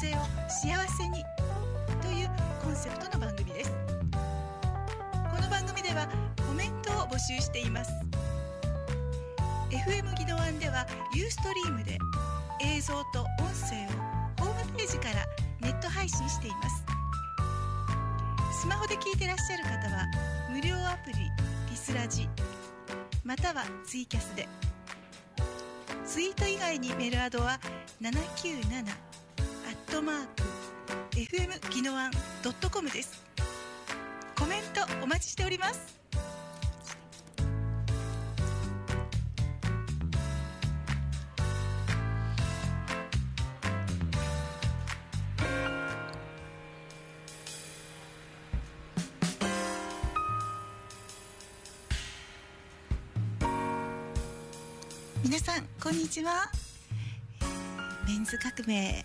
女性を幸せにというコンセプトの番組です。この番組ではコメントを募集しています。FM ギドワンではユーストリームで映像と音声をホームページからネット配信しています。スマホで聞いてらっしゃる方は無料アプリリスラジまたはツイキャスで。ツイート以外にメールアドは797ットマーク FM ギノワンドットコムです。コメントお待ちしております。皆さんこんにちは、メンズ革命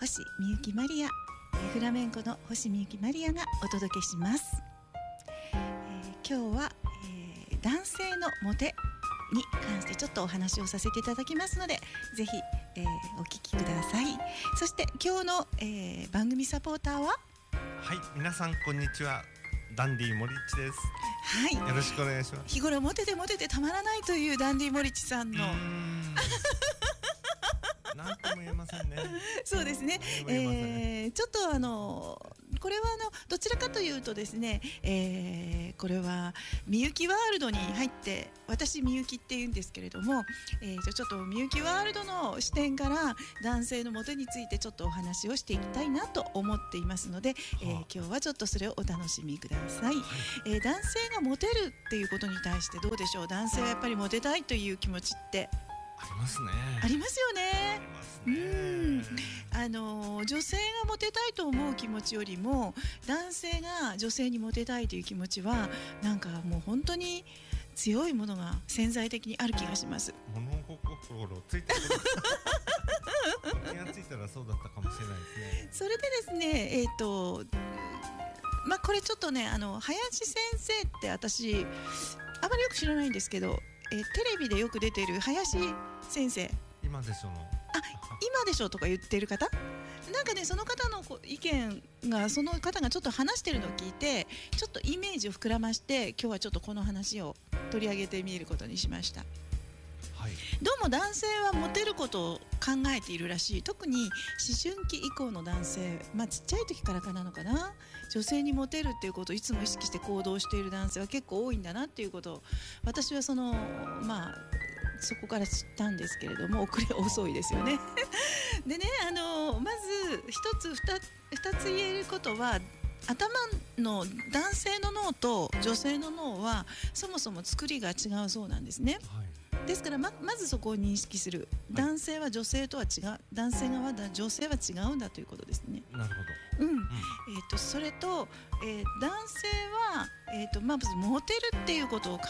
星みゆきマリアえーフラメンコの星みゆきマリアがお届けします、えー今日は、えー男性のモテに関してちょっとお話をさせていただきますのでぜひ、えーお聞きくださいそして今日の、えー番組サポーターは？はい、皆さんこんにちは。ダンディ森地です。はいよろしくお願いします。日頃モテてモテてたまらないというダンディモリチさんの ね。そうですね。えーちょっとあのこれはあのどちらかというとですね、えーこれはみゆきワールドに入って私みゆきって言うんですけれども、えーじゃあちょっとみゆきワールドの視点から男性のモテについてちょっとお話をしていきたいなと思っていますので、えーはあ今日はちょっとそれをお楽しみください。えー男性がモテるっていうことに対してどうでしょう？男性はやっぱりモテたいという気持ちってありますね。ありますよあねり。ますうねん。あの女性がモテたいと思う気持ちよりも男性が女性にモテたいという気持ちはなんかもう本当に強いものが潜在的にある気がします。物心ついてくる。気がついたらそうだったかもしれないですね。それでですねえっ、とまあこれちょっとねあの林先生って私あまりよく知らないんですけど、えーテレビでよく出てる林先生今でしょの。今でしょとか言ってる方？なんかねその方の意見がその方がちょっと話してるのを聞いてちょっとイメージを膨らまして今日はちょっとこの話を取り上げてみることにしました。はい。どうも男性はモテることを考えているらしい。特に思春期以降の男性まあちっちゃい時からかなのかな？女性にモテるっていうことをいつも意識して行動している男性は結構多いんだなっていうことを私はそのまあそこから知ったんですけれども遅れ遅いですよね。でねあのまず一つ二二つ言えることは頭の男性の脳と女性の脳はそもそも作りが違うそうなんですね。はい。ですからままずそこを認識する男性は女性とは違う男性側だ女性は違うんだということですね。なるほうんど。えー、とそれと、えー男性は、えーとまあ、モテるっていうことを考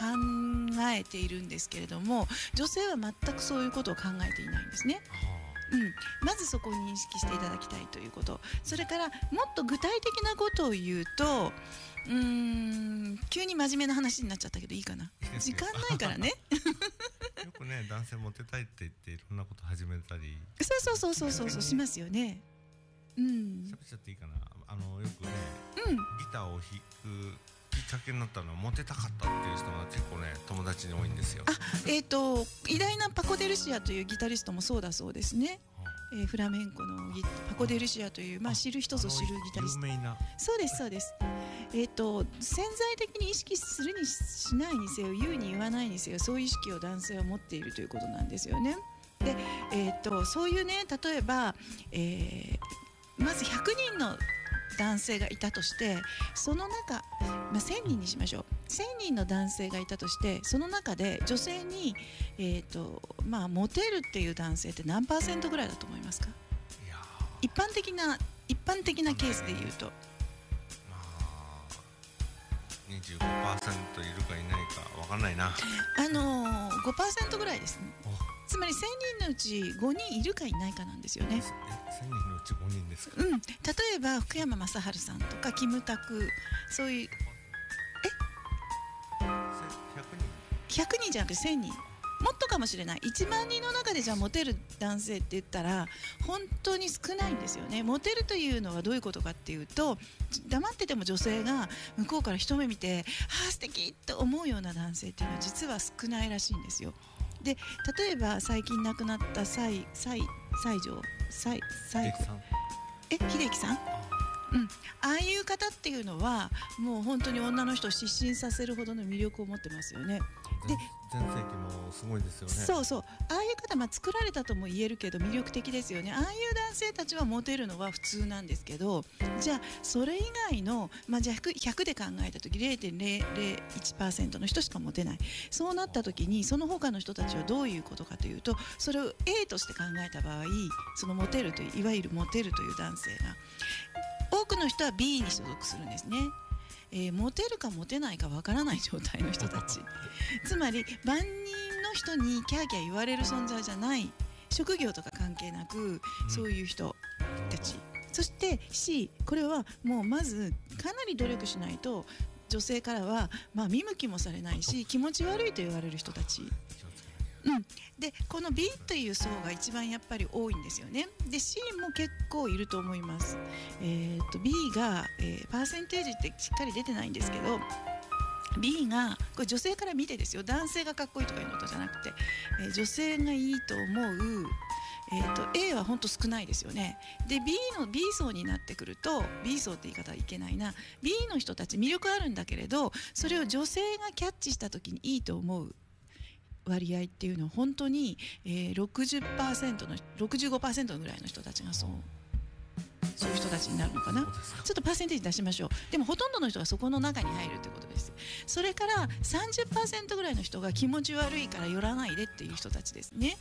えているんですけれども女性は全くそういうことを考えていないんですね。うん。はうん、まずそこを認識していただきたいということそれからもっと具体的なことを言うとうーん急に真面目な話になっちゃったけどいいかな 時間ないからねあ。よくね、男性モテたいって言って、いろんなこと始めたり。そうそうそうそうそうそうしますよねうん喋っちゃっていいかな。あの、よくね。うんギターを弾くきっかけになったのはモテたかったっていう人が結構ね友達に多いんですよ。あえっ、と偉大なパコ・デルシアというギタリストもそうだそうですね、えーフラメンコのギパコ・デルシアという、まあ、知る人ぞ知るギタリスト。有名な。そうですそうです。えっ、と潜在的に意識するにししないにせよ言うに言わないにせよそういう意識を男性は持っているということなんですよね。でえっ、とそういうね例えば、えーまず100人の男性がいたとしてその中、まあ、1000人にしましょう。1000人の男性がいたとしてその中で女性に、えーとまあ、モテるっていう男性って何パーセントぐらいだと思いますか？一般的な一般的なケースで言うと。まあ25%いるかいないかわかんないな。あのー、5%ぐらいですね。おつまり1000人のうち5人いるかいないかなんですよね。え1000人のうち5人ですか。うん、例えば福山雅治さんとかキムタクそういうえ？100人。じゃなくて1000人。もっとかもしれない。1万人の中でじゃあモテる男性って言ったら本当に少ないんですよね。モテるというのはどういうことかっていうと黙ってても女性が向こうから一目見て「ああ素敵って思うような男性っていうのは実は少ないらしいんですよ。で例えば最近亡くなった西西西条西西え秀樹さん。うん、ああいう方っていうのはもう本当に女の人を失神させるほどの魅力を持ってますよね。で全盛期のすごいですよね。そうそう。ああいう方、まあ、作られたとも言えるけど魅力的ですよね。ああいう男性たちはモテるのは普通なんですけどじゃあそれ以外の、まあ、じゃあ 100, 100で考えた時0.001%の人しかモテない。そうなった時にその他の人たちはどういうことかというとそれを A として考えた場合そのモテるといういわゆるモテるという男性が多くの人は B に所属するんですね。えー、モテるかモテないかわからない状態の人たち。つまり万人の人にキャーキャー言われる存在じゃない職業とか関係なくそういう人たち、そして C これはもうまずかなり努力しないと女性からは、まあ、見向きもされないし気持ち悪いと言われる人たちうん、でこの B という層が一番やっぱり多いんですよね。で C も結構いると思います。えーと、B が、えー、パーセンテージってしっかり出てないんですけど B がこれ女性から見てですよ。男性がかっこいいとかいうことじゃなくて、えー、女性がいいと思うえーと、A は本当少ないですよね。で B の B 層になってくると B 層って言い方はいけないな。B の人たち魅力あるんだけれどそれを女性がキャッチした時にいいと思う。割合っていうのは本当に、えー、60%の65%ぐらいの人たちがそう。そういう人たちになるのかな。ちょっとパーセンテージ出しましょう。でもほとんどの人がそこの中に入るってことです。それから30%ぐらいの人が気持ち悪いから寄らないでっていう人たちですね。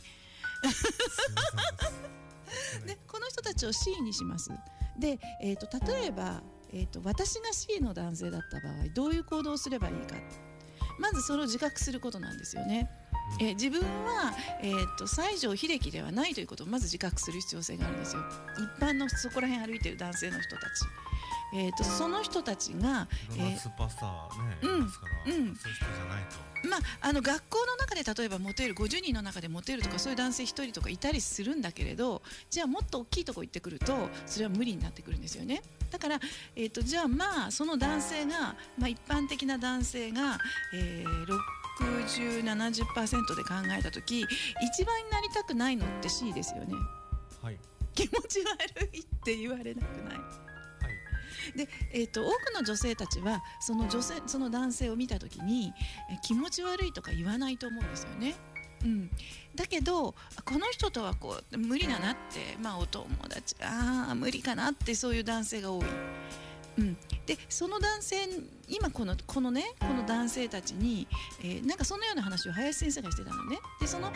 でこの人たちを C にします。で、えーと、例えば、えーと私が C の男性だった場合どういう行動をすればいいかまずそれを自覚することなんですよね。え自分は、えーと、西城秀樹ではないということをまず自覚する必要性があるんですよ。一般のそこら辺歩いてる男性の人たち、えーと、その人たちが、えー、スーパースターね、うん、うん、そういう人じゃないと。まあ、あの学校の中で例えばモテる50人の中でモテるとかそういう男性1人とかいたりするんだけれどじゃあもっと大きいとこ行ってくるとそれは無理になってくるんですよね。だから、えーと、とじゃあまあその男性が、まあ、一般的な男性が、えー、6070%で考えた時一番になりたくないのって C ですよね、はい、気持ち悪いって言われなくない、で、えーと、多くの女性たちはその女性その男性を見た時にえ気持ち悪いとか言わないと思うんですよね。うん、だけどこの人とはこう無理だなって、まあ、お友達ああ無理かなってそういう男性が多い。うん、でその男性今このこのねこの男性たちに、えー、なんかそのような話を林先生がしてたのねでその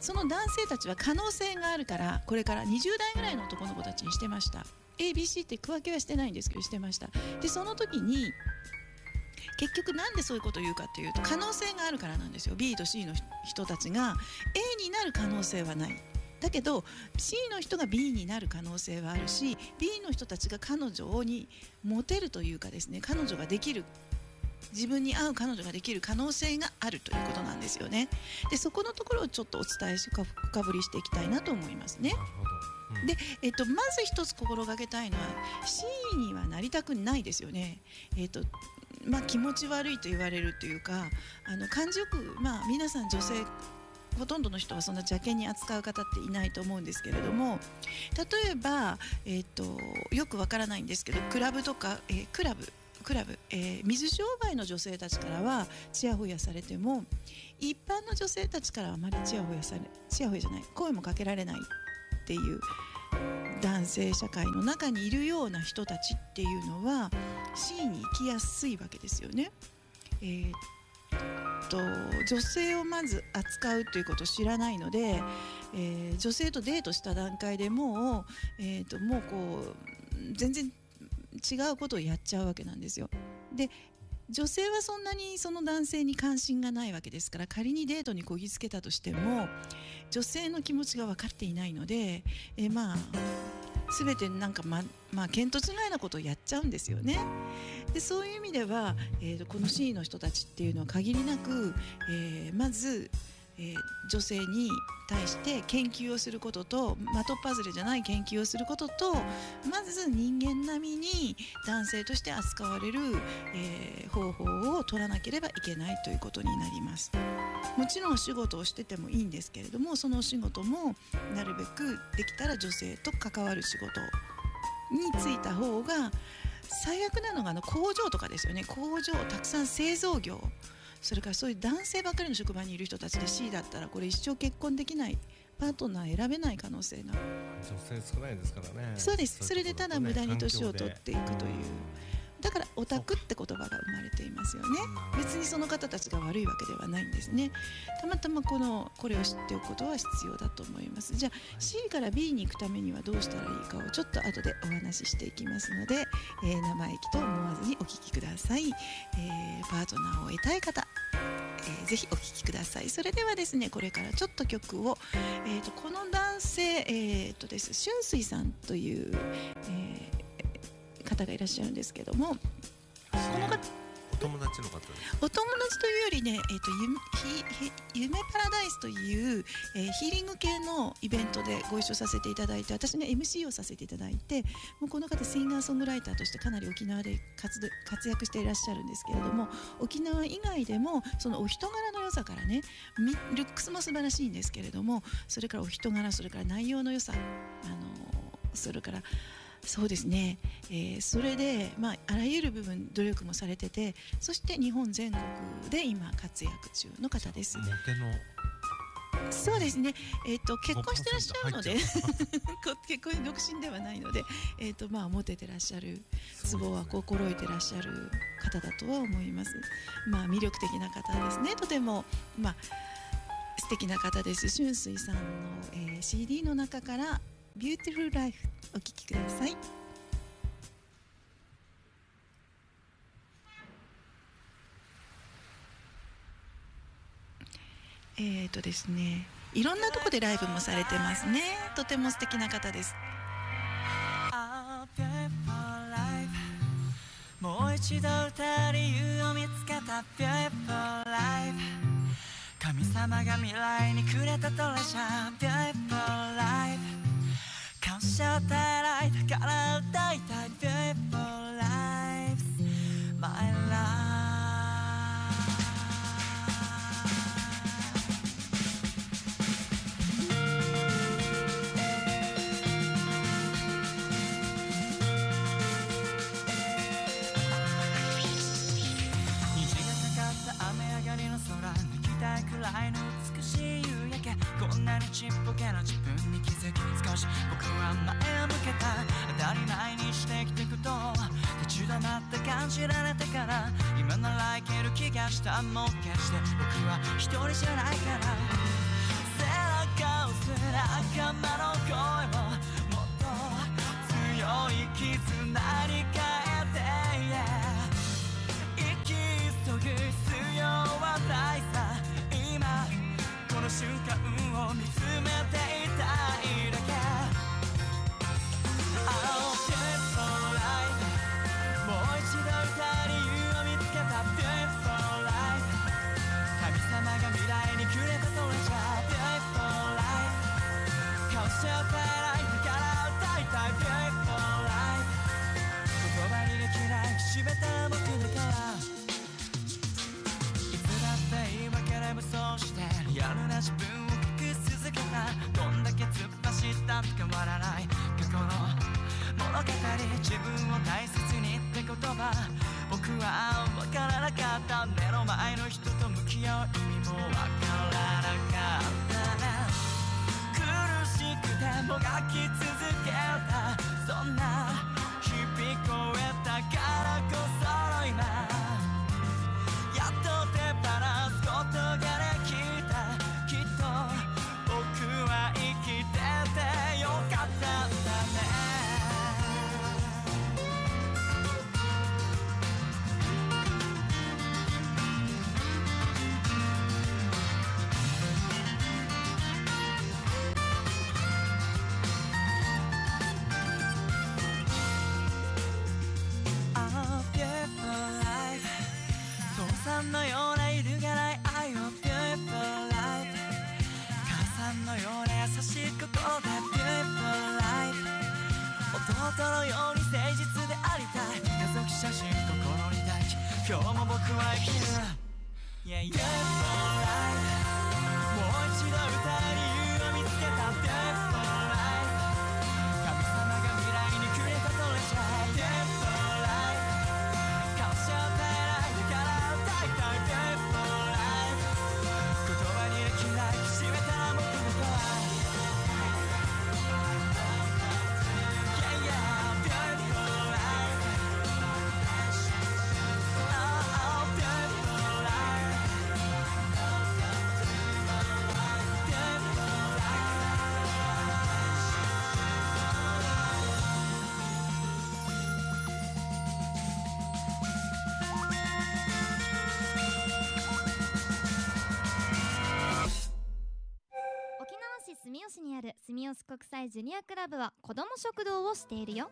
その男性たちは可能性があるからこれから20代ぐらいの男の子たちにしてました ABC って区分けはしてないんですけどしてました。でその時に結局なんでそういうことを言うかというと可能性があるからなんですよ。B と C の人たちが。A になる可能性はない。だけど C の人が B になる可能性はあるし B の人たちが彼女にモテるというかですね彼女ができる自分に合う彼女ができる可能性があるということなんですよね。でそこのところをちょっとお伝えし深掘りしていきたいなと思いますね。で、えっと、まず一つ心がけたいのは C にはなりたくないですよね。えっとまあ、気持ち悪いと言われるというかあの感じよく、まあ、皆さん女性ほとんどの人はそんな邪険に扱う方っていないと思うんですけれども例えば、えーと、よくわからないんですけどクラブとか、えー、クラブクラブ、えー、水商売の女性たちからはちやほやされても一般の女性たちからはあまりちやほやされちやほやじゃない声もかけられないっていう男性社会の中にいるような人たちっていうのは C に行きやすいわけですよね。えーと女性をまず扱うということを知らないので、えー、女性とデートした段階でもう、えーと、もうこう全然違うことをやっちゃうわけなんですよ。で女性はそんなにその男性に関心がないわけですから仮にデートにこぎつけたとしても女性の気持ちが分かっていないので、え、まあ全てなんかままあ見当違いなことをやっちゃうんですよね。でそういう意味では、えーと、この C の人たちっていうのは限りなく、えー、まずえー、女性に対して研究をすることと的パズルじゃない研究をすることとまず人間並みに男性として扱われる、えー、方法を取らなければいけないということになります。もちろんお仕事をしててもいいんですけれどもそのお仕事もなるべくできたら女性と関わる仕事に就いた方が最悪なのがあの工場とかですよね。工場たくさん製造業それからそういう男性ばかりの職場にいる人たちで C だったらこれ一生結婚できないパートナー選べない可能性が。女性少ないですからね。そうです。それでただ無駄に年を取っていくというだからオタクって言葉が生まれていますよね。別にその方たちが悪いわけではないんですね。たまたまこのこれを知っておくことは必要だと思います。じゃあ C から B に行くためにはどうしたらいいかをちょっと後でお話ししていきますので、えー、生意気と思わずにお聞きください、えー、パートナーを得たい方えー、ぜひお聴きください。それではですねこれからちょっと曲を、えーと、この男性、えーとです。春水さんという、えー、方がいらっしゃるんですけども。この方お友達の方お友達というよりね、えーと、夢パラダイスという、えー、ヒーリング系のイベントでご一緒させていただいて私が MC をさせていただいてもうこの方シンガーソングライターとしてかなり沖縄で活活躍していらっしゃるんですけれども沖縄以外でもそのお人柄の良さからねルックスも素晴らしいんですけれどもそれからお人柄それから内容の良さあのそれからそうですね、えー、それで、まあ、あらゆる部分努力もされててそして日本全国で今活躍中の方です。そうですね、えーと、結婚してらっしゃるので 結婚独身ではないので、えーとまあ、モテてらっしゃるツボは心得てらっしゃる方だとは思います。まあ、魅力的な方ですね。とても、まあ、素敵な方です。春水さんの、えー、CD の中から「Beautiful Life お聴きください。えーとですねいろんなとこでライブもされてますね。とても素敵な方です。もう一度歌う理由を見つけた Beautiful Life 神様が未来にくれたトレジャー Beautiful Life 感謝与えられたから歌いたい Beautiful こんなにちっぽけな自分に気づき少し僕は前を向けた。当たり前にしてきてくと立ち止まって感じられてから。今ならいける気がしたもう決して。僕は一人じゃないから。背中を背中ま国際ジュニアクラブは子ども食堂をしているよ。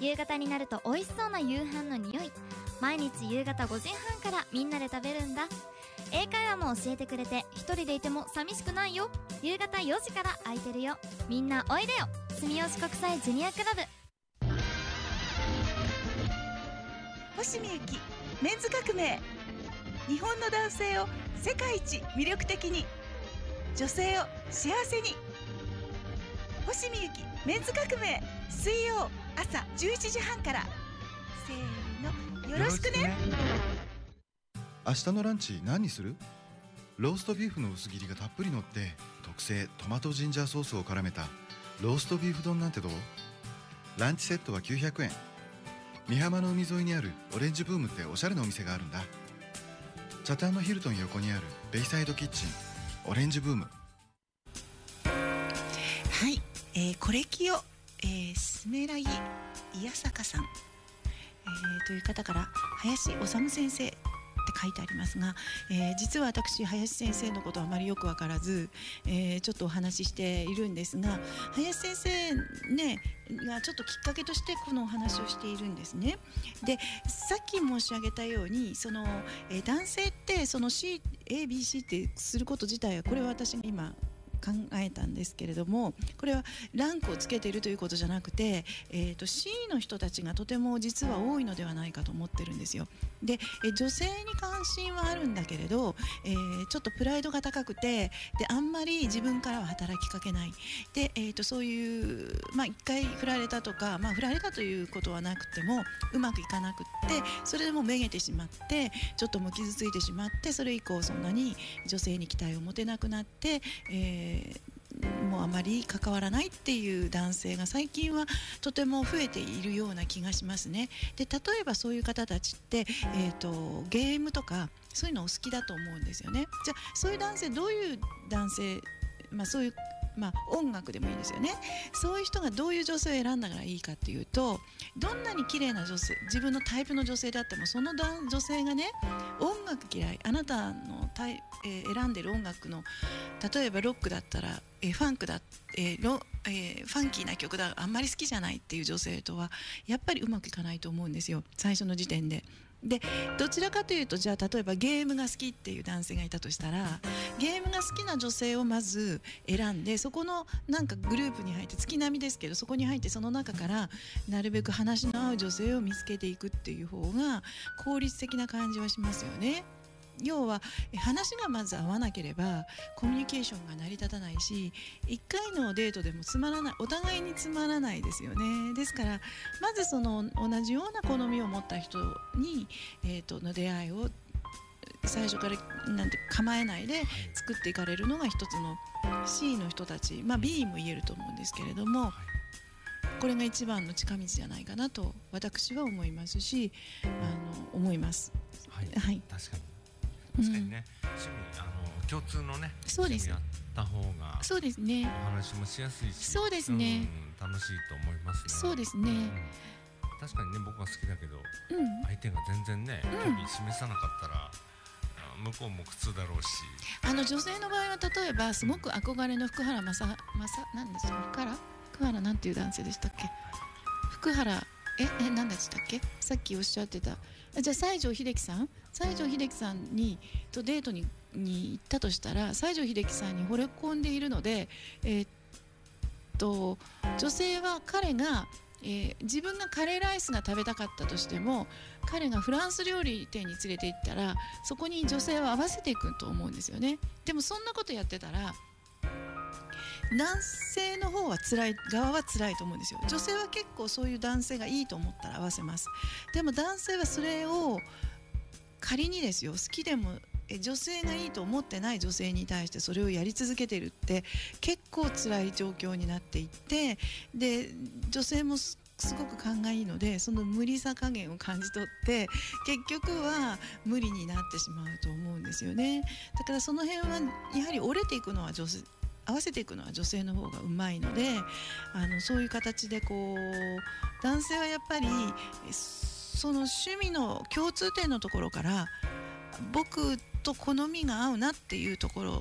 夕方になると美味しそうな夕飯の匂い。毎日夕方5時半からみんなで食べるんだ。英会話も教えてくれて一人でいても寂しくないよ。夕方4時から空いてるよ。みんなおいでよ。住吉国際ジュニアクラブ。星見ゆきメンズ革命。日本の男性を世界一魅力的に。女性を幸せに。星見ゆきメンズ革命水曜朝11時半から。せーのよろしくね。明日のランチ何にする？ローストビーフの薄切りがたっぷり乗って特製トマトジンジャーソースを絡めたローストビーフ丼なんてどう？ランチセットは900円。美浜の海沿いにあるオレンジブームっておしゃれなお店があるんだ。チャタンのヒルトン横にあるベイサイドキッチンオレンジブーム。はい、えー、コレキオ、えー、スメラギ伊谷坂さん、えー、という方から林修先生って書いてありますが、えー、実は私林先生のことあまりよく分からず、えー、ちょっとお話ししているんですが林先生ねがちょっときっかけとしてこのお話をしているんですね。でさっき申し上げたようにその、えー、男性ってその CABC ってすること自体はこれは私が今考えたんですけれどもこれはランクをつけているということじゃなくて、えーと、C の人たちがとても実は多いのではないかと思ってるんですよ。で、え女性に関心はあるんだけれど、えー、ちょっとプライドが高くてであんまり自分からは働きかけないで、えーと、そういうまあ一回振られたとか、まあ、振られたということはなくてもうまくいかなくってそれでもめげてしまってちょっともう傷ついてしまってそれ以降そんなに女性に期待を持てなくなって、えーもうあまり関わらないっていう男性が最近はとても増えているような気がしますね。で例えばそういう方たちって、えーと、ゲームとかそういうのお好きだと思うんですよね。じゃあそういう男性どういう男性まあ、そういうまあ、音楽でもいいですよねそういう人がどういう女性を選んだからいいかっていうとどんなに綺麗な女性自分のタイプの女性であってもその女性がね音楽嫌いあなたのタイ、えー、選んでる音楽の例えばロックだったら、えー、ファンクだ、えーロえー、ファンキーな曲だあんまり好きじゃないっていう女性とはやっぱりうまくいかないと思うんですよ最初の時点で。でどちらかというとじゃあ例えばゲームが好きっていう男性がいたとしたらゲームが好きな女性をまず選んでそこのなんかグループに入って月並みですけどそこに入ってその中からなるべく話の合う女性を見つけていくっていう方が効率的な感じはしますよね。要は話がまず合わなければコミュニケーションが成り立たないし1回のデートでもつまらないお互いにつまらないですよねですからまずその同じような好みを持った人に、えーと、の出会いを最初からなんて構えないで作っていかれるのが一つの C の人たち、まあ、B も言えると思うんですけれども。これが一番の近道じゃないかなと私は思いますしあの思います。はい、はい、確かに確かにね、うん、趣味あの共通のねそうです。やった方がそうですね。お話もしやすいしそうですね、うん、楽しいと思いますね。そうですね、うん、確かにね僕は好きだけど、相手が全然ね興味示さなかったら、向こうも苦痛だろうし。あの女性の場合は例えばすごく憧れの福原正正なんですか福原福原なんていう男性でしたっけ？福原ええ何でしたっけ？さっきおっしゃってた。じゃあ西城秀樹さん？西城秀樹さんにとデートにに行ったとしたら西城秀樹さんに惚れ込んでいるので、えー、っと女性は彼が、えー、自分がカレーライスが食べたかったとしても彼がフランス料理店に連れて行ったらそこに女性は合わせていくと思うんですよね。でもそんなことやってたら男性の方は辛い側は辛いと思うんですよ。女性は結構そういう男性がいいと思ったら合わせます。でも男性はそれを仮にですよ好きでも女性がいいと思ってない女性に対してそれをやり続けてるって結構辛い状況になっていってで女性もすごく勘がいいのでその無理さ加減を感じ取って結局は無理になってしまうと思うんですよね。だからその辺はやはり折れていくのは女性合わせていくのは女性の方がうまいのであのそういう形でこう男性はやっぱりその趣味の共通点のところから僕と好みが合うなっていうところ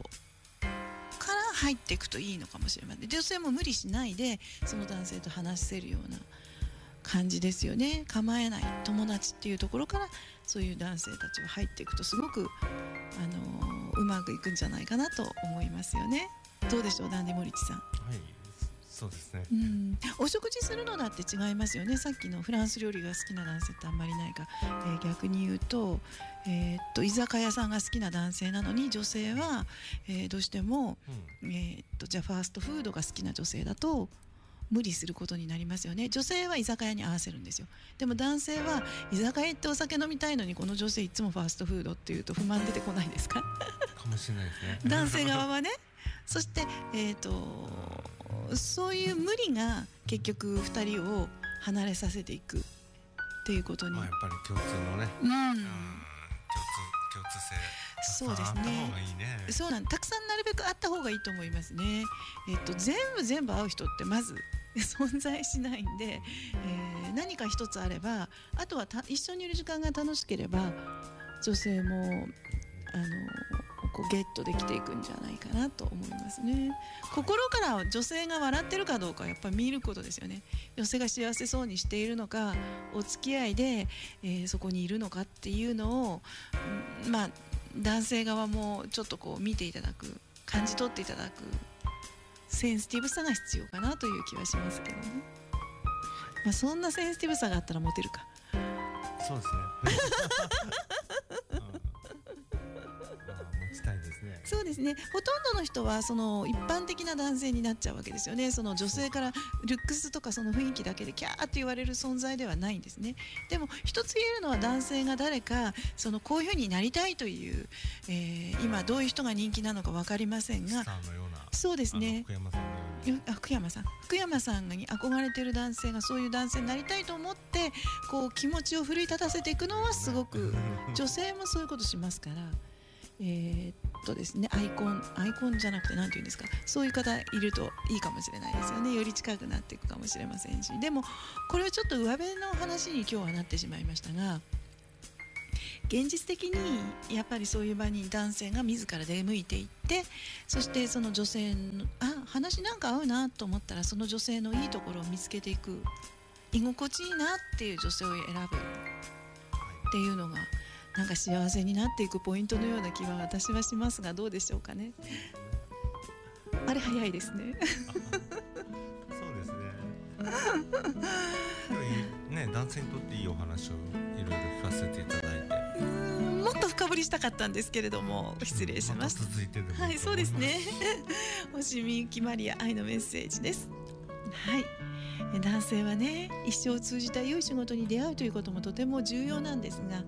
から入っていくといいのかもしれません女性も無理しないでその男性と話せるような感じですよね構えない友達っていうところからそういう男性たちは入っていくとすごく、あのうまくいくんじゃないかなと思いますよね。どうでしょうダンディモリッチさん。はいそうですね、うん、お食事するのだって違いますよね。さっきのフランス料理が好きな男性ってあんまりないか、えー、逆に言うと,、えー、っと居酒屋さんが好きな男性なのに女性は、えー、どうしても、うん、えっとじゃあファーストフードが好きな女性だと無理することになりますよね。女性は居酒屋に合わせるんですよ。でも男性は居酒屋行ってお酒飲みたいのにこの女性いつもファーストフードっていうと不満出てこないですか？かもしれないですね。男性側はね。そしてえっ、ー、とそういう無理が結局2人を離れさせていくっていうことに、まあ、やっぱり共通のね、うん、うん。共通共通性。そうですね。ね。そうなんたくさんなるべくあった方がいいと思いますね。えっと全部全部会う人ってまず 存在しないんで、えー、何か一つあればあとはた一緒にいる時間が楽しければ女性もあのこうゲットできていくんじゃないかなと思いますね。心から女性が笑ってるかどうかやっぱり見ることですよね。女性が幸せそうにしているのかお付き合いで、えー、そこにいるのかっていうのをまあ男性側もちょっとこう見ていただく感じ取っていただくセンシティブさが必要かなという気はしますけどね、まあ、そんなセンシティブさがあったらモテるか。そうですね。そうですね。ほとんどの人はその一般的な男性になっちゃうわけですよね。その女性からルックスとかその雰囲気だけでキャーって言われる存在ではないんですね。でも一つ言えるのは男性が誰かそのこういうふうになりたいという、えー、今どういう人が人気なのか分かりませんがそうですね。福山さん福山さん。福山さんに憧れてる男性がそういう男性になりたいと思ってこう気持ちを奮い立たせていくのはすごく 女性もそういうことしますから。えー、っとですねアイコンアイコンじゃなくて何て言うんですかそういう方いるといいかもしれないですよね。より近くなっていくかもしれませんし。でもこれはちょっと上辺の話に今日はなってしまいましたが現実的にやっぱりそういう場に男性が自ら出向いていってそしてその女性のあ話なんか合うなと思ったらその女性のいいところを見つけていく居心地いいなっていう女性を選ぶっていうのがなんか幸せになっていくポイントのような気は私はしますがどうでしょうかね。あれ早いですね。そうですね。ね男性にとっていいお話をいろいろ聞かせていただいて。うんもっと深掘りしたかったんですけれども失礼します。続いてはいそうですね。星見ゆきマリア愛のメッセージです。はい。男性はね一生を通じた良い仕事に出会うということもとても重要なんですが、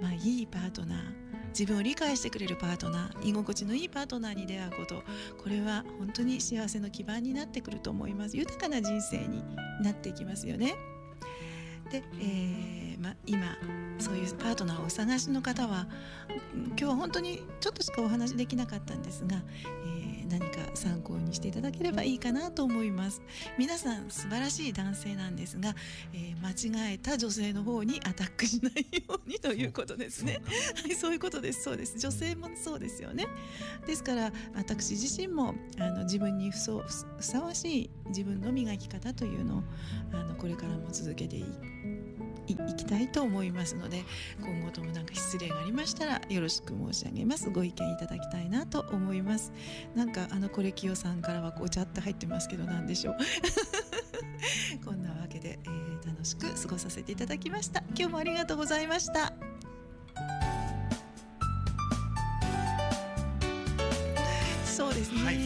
まあ、いいパートナー自分を理解してくれるパートナー居心地のいいパートナーに出会うことこれは本当に幸せの基盤になってくると思います豊かな人生になっていきますよね。で、えーま、今そういうパートナーをお探しの方は今日は本当にちょっとしかお話できなかったんですが、え、何か参考にしていただければいいかなと思います。皆さん素晴らしい男性なんですが、えー、間違えた女性の方にアタックしないようにということですね。はいそういうことです。そうです。女性もそうですよね。ですから私自身もあの自分にふそふさわしい自分の磨き方というのをあのこれからも続けていいきたいと思いますので今後ともなんか失礼がありましたらよろしく申し上げます。ご意見いただきたいなと思います。なんかあのこれきよさんからはこうチャット入ってますけど何でしょう。こんなわけで、えー、楽しく過ごさせていただきました。今日もありがとうございました。そうですね、はい、え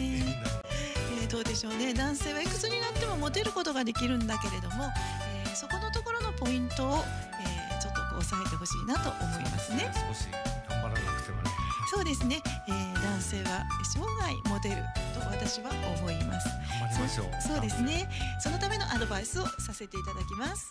ー、どうでしょうね。男性はいくつになってもモテることができるんだけれども、えー、そこのところのポイントを、えー、ちょっとこう押さえてほしいなと思いますね。少し頑張らなくてはね。そうですね、えー、男性は生涯モテると私は思います。頑張りましょう。そうですね。そのためのアドバイスをさせていただきます。